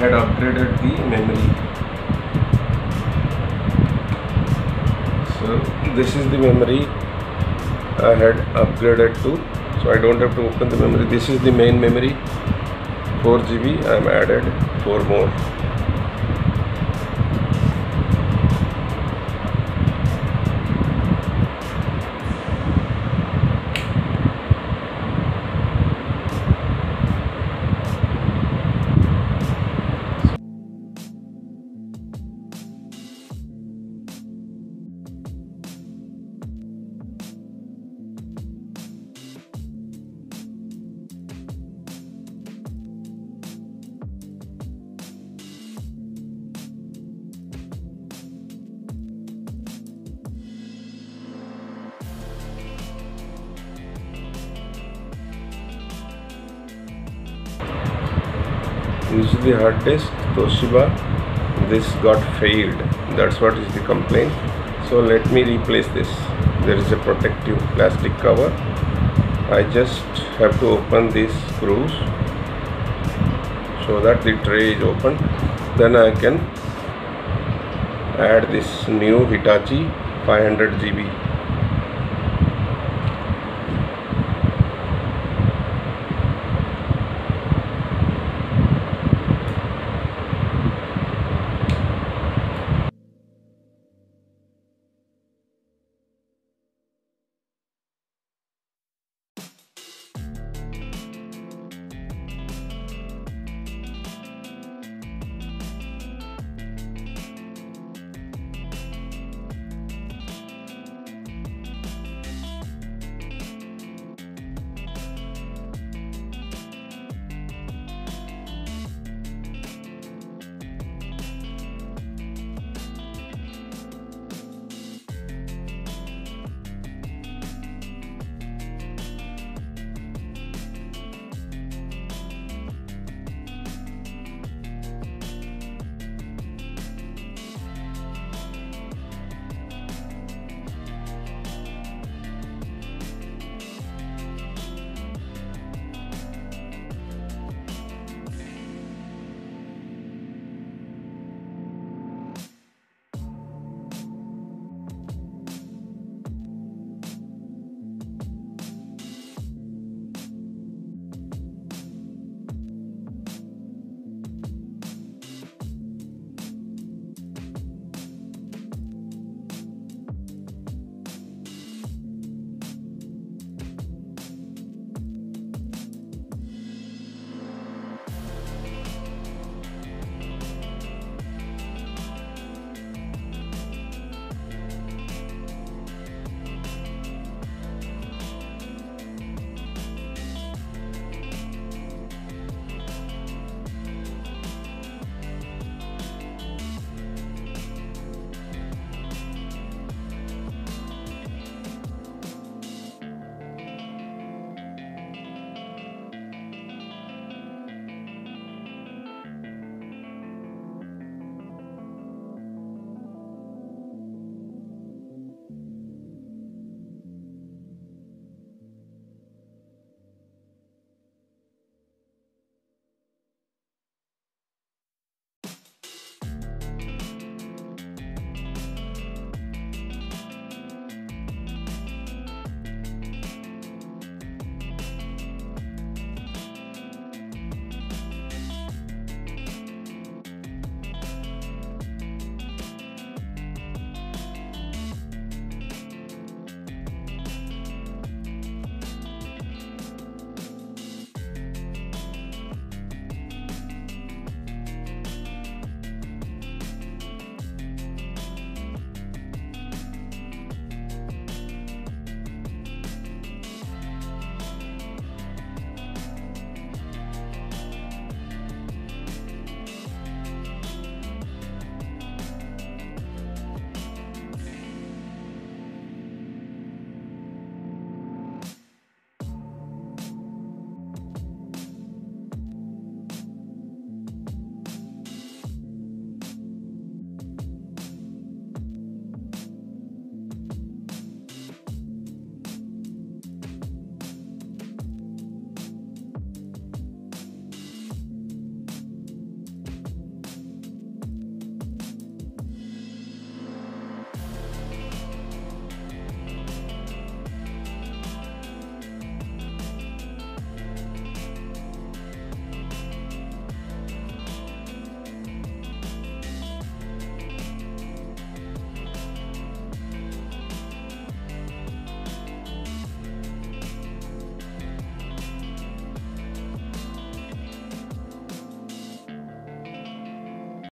had upgraded the memory. So this is the memory I had upgraded to. So I don't have to open the memory. This is the main memory. 4 GB I am added. 4 more this is the hard disk Toshiba this got failed. That's what is the complaint. So let me replace this. There is a protective plastic cover. I just have to open these screws so that the tray is open. Then I can add this new Hitachi 500 GB